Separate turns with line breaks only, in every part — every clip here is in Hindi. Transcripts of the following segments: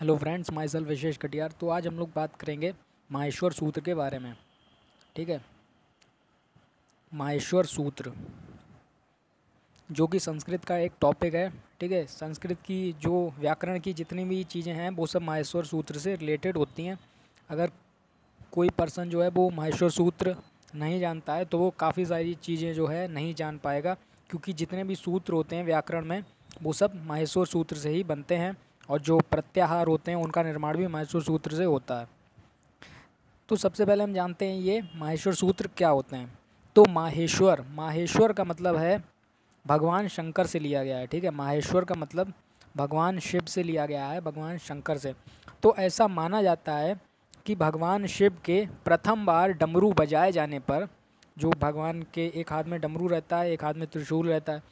Hello friends myself Vishesh Katiyar. तो आज हम लोग बात करेंगे माहेश्वर सूत्र के बारे में। ठीक है? माहेश्वर सूत्र, जो कि संस्कृत का एक टॉपिक है। ठीक है? संस्कृत की जो व्याकरण की जितनी भी चीज़ें हैं, वो सब माहेश्वर सूत्र से रिलेटेड होती हैं। अगर कोई पर्सन जो है, वो माहेश्वर सूत्र नहीं जानता है तो वो काफ़ी सारी चीज़ें जो है, नहीं जान पाएगा। क्योंकि जितने भी सूत्र होते हैं व्याकरण में, वो सब माहेश्वर सूत्र से ही बनते हैं। और जो प्रत्याहार होते हैं, उनका निर्माण भी माहेश्वर सूत्र से होता है। तो सबसे पहले हम जानते हैं ये माहेश्वर सूत्र क्या होते हैं। तो माहेश्वर माहेश्वर का मतलब है भगवान शंकर से लिया गया है, ठीक है? माहेश्वर का मतलब भगवान शिव से लिया गया है, भगवान शंकर से। तो ऐसा माना जाता है कि भगवान शिव के प्रथम बार डमरू बजाए जाने पर जो भगवान के एक हाथ में डमरू रहता है, एक हाथ में त्रिशूल रहता है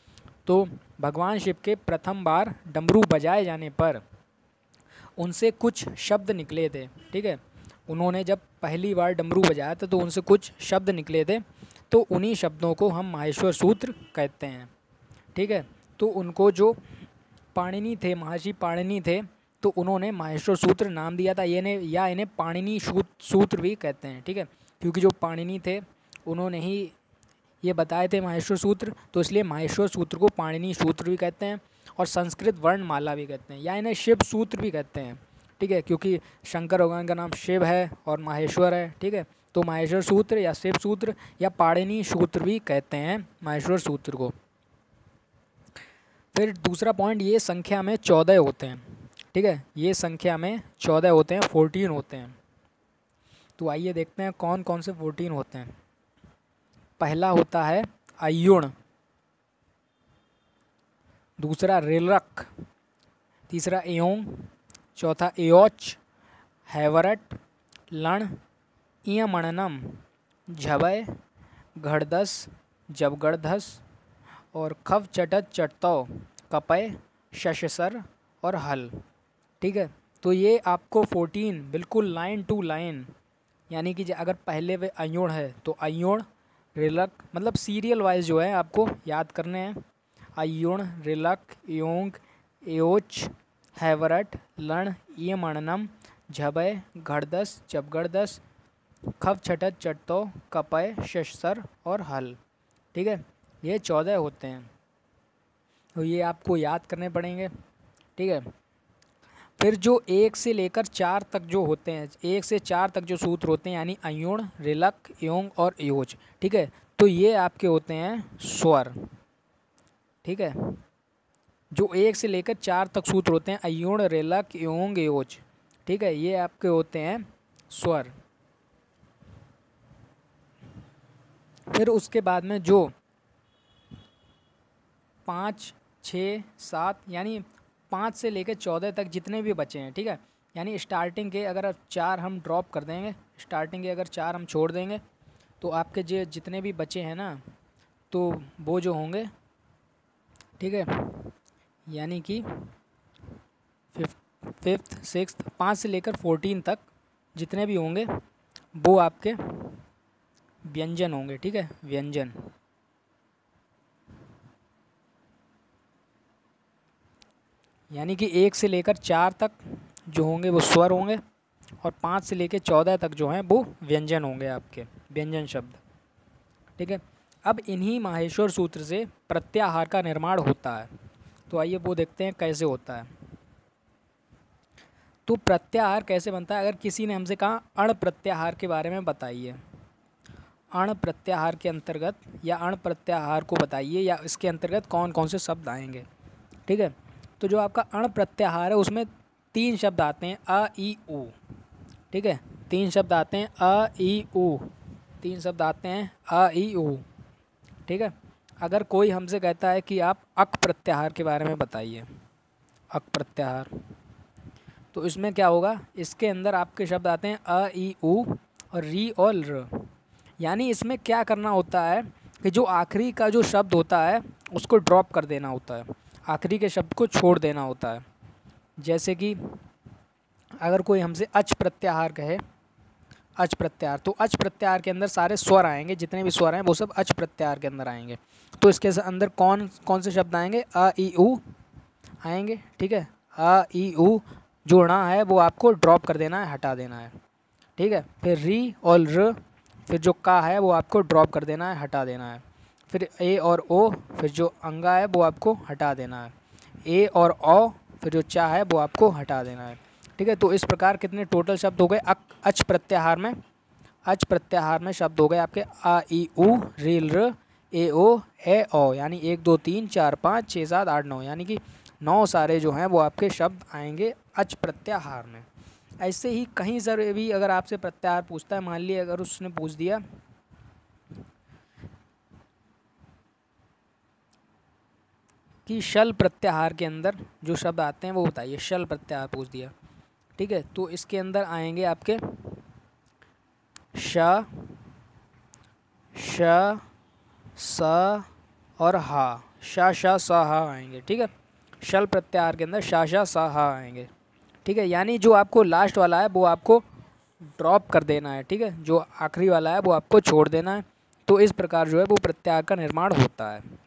तो भगवान शिव के प्रथम बार डमरू बजाए जाने पर उनसे कुछ शब्द निकले थे, ठीक है? उन्होंने जब पहली बार डमरू बजाया था तो उनसे कुछ शब्द निकले थे तो उन्हीं शब्दों को हम माहेश्वर सूत्र कहते हैं, ठीक है? तो उनको जो पाणिनी थे, महर्षि पाणिनी थे तो उन्होंने माहेश्वर सूत्र नाम दिया था, ये या इन्हें पाणिनी सूत्र भी कहते हैं, ठीक है? क्योंकि जो पाणिनी थे, उन्होंने ही ये बताए थे माहेश्वर सूत्र तो इसलिए माहेश्वर सूत्र को पाणिनि सूत्र भी कहते हैं और संस्कृत वर्णमाला भी कहते हैं, या इन्हें शिव सूत्र भी कहते हैं, ठीक है? क्योंकि शंकर भगवान का नाम शिव है और माहेश्वर है, ठीक है? तो माहेश्वर सूत्र या शिव सूत्र या पाणिनि सूत्र भी कहते हैं माहेश्वर सूत्र को। फिर दूसरा पॉइंट, ये संख्या में चौदह होते हैं, ठीक है? ये संख्या में चौदह होते हैं, फोर्टीन होते हैं। तो आइए देखते हैं कौन कौन से फोर्टीन होते हैं। पहला होता है अयुण। दूसरा रेलक तीसरा एयोंग। चौथा एयोच। हैवरट। लण। इयमणनम। झबय। घड़दस। जबगढ़धस और खव चटत चटतौ। कपय। शशसर। और हल। ठीक है? तो ये आपको फोर्टीन बिल्कुल लाइन टू लाइन यानी कि अगर पहले वे अयोण है तो अयोण रिलक मतलब सीरियल वाइज जो है आपको याद करने हैं। अयुण, रिलक, योंग एोच हैवरट, लण मणनम झबय, घड़दस चपगढ़दस खप छटत, चटतो, कपय, शशसर और हल। ठीक है? ये चौदह होते हैं। तो ये आपको याद करने पड़ेंगे। ठीक है? फिर जो एक से लेकर चार तक जो होते हैं, एक से चार तक जो सूत्र होते हैं, यानी अयुण रिलक योंग और योज ठीक है? तो ये आपके होते हैं स्वर, ठीक है? जो एक से लेकर चार तक सूत्र होते हैं अयुण रिलक योंग योज ठीक है? ये आपके होते हैं स्वर। फिर उसके बाद में जो पाँच, छः, सात, यानी पाँच से लेकर चौदह तक जितने भी बचे हैं, ठीक है? यानी स्टार्टिंग के अगर चार हम ड्रॉप कर देंगे स्टार्टिंग के अगर चार हम छोड़ देंगे तो आपके जो जितने भी बचे हैं ना तो वो जो होंगे, ठीक है? यानी कि फिफ्थ फिफ्थ सिक्स पाँच से लेकर फोर्टीन तक जितने भी होंगे, वो आपके व्यंजन होंगे, ठीक है? व्यंजन। यानी कि एक से लेकर चार तक जो होंगे वो स्वर होंगे और पाँच से लेकर चौदह तक जो हैं वो व्यंजन होंगे आपके, व्यंजन शब्द। ठीक है? अब इन्हीं माहेश्वर सूत्र से प्रत्याहार का निर्माण होता है। तो आइए वो देखते हैं कैसे होता है। तो प्रत्याहार कैसे बनता है? अगर किसी ने हमसे कहा, अण प्रत्याहार के बारे में बताइए। अण प्रत्याहार के अंतर्गत या अण प्रत्याहार को बताइए या इसके अंतर्गत कौन कौन से शब्द आएँगे। ठीक है? तो जो आपका अण प्रत्याहार है, उसमें तीन शब्द आते हैं, अ, ई, उ। ठीक है? तीन शब्द आते हैं, अ, ई, उ। तीन शब्द आते हैं, अ, ई, उ। ठीक है? अगर कोई हमसे कहता है कि आप अक प्रत्याहार के बारे में बताइए। अक प्रत्याहार। तो इसमें क्या होगा? इसके अंदर आपके शब्द आते हैं, अ, ई, उ और री और र। यानी इसमें क्या करना होता है कि जो आखिरी का जो शब्द होता है, उसको ड्रॉप कर देना होता है। आखिरी के शब्द को छोड़ देना होता है। जैसे कि अगर कोई हमसे अच प्रत्याहार कहे, अच प्रत्याहार तो अच प्रत्याहार के अंदर सारे स्वर आएँगे, जितने भी स्वर हैं, वो सब अच प्रत्याहार के अंदर आएँगे। तो इसके अंदर कौन कौन से शब्द आएँगे? अ, ई ऊ आएँगे, ठीक है? अ, ई, उ जोड़ना है, वो आपको ड्रॉप कर देना है, हटा देना है, ठीक है? फिर री और र, फिर जो का है, वो आपको ड्रॉप कर देना है, हटा देना है। फिर ए और ओ, फिर जो अंगा है, वो आपको हटा देना है। ए और ओ फिर जो चा है, वो आपको हटा देना है। ठीक है तो इस प्रकार कितने टोटल शब्द हो गए? अक, अच प्रत्याहार में, अच प्रत्याहार में शब्द हो गए आपके। आ, ई, उ रील र, ए, ओ ए ओ यानी एक, दो, तीन, चार, पाँच, छः, सात, आठ, नौ, यानी कि नौ सारे जो हैं, वो आपके शब्द आएँगे अच प्रत्याहार में। ऐसे ही कहीं सर भी अगर आपसे प्रत्याहार पूछता है, मान लिया अगर उसने पूछ दिया कि शल प्रत्याहार के अंदर जो शब्द आते हैं वो बताइए। शल प्रत्याहार पूछ दिया। ठीक है? तो इसके अंदर आएँगे आपके श श, स और हा। शा शा, सा, हा आएँगे। ठीक है? शल प्रत्याहार के अंदर शा शा, सा, हा आएँगे। ठीक है? यानी जो आपको लास्ट वाला है, वो आपको ड्रॉप कर देना है। ठीक है? जो आखिरी वाला है, वो आपको छोड़ देना है। तो इस प्रकार जो है वो प्रत्याहार का निर्माण होता है।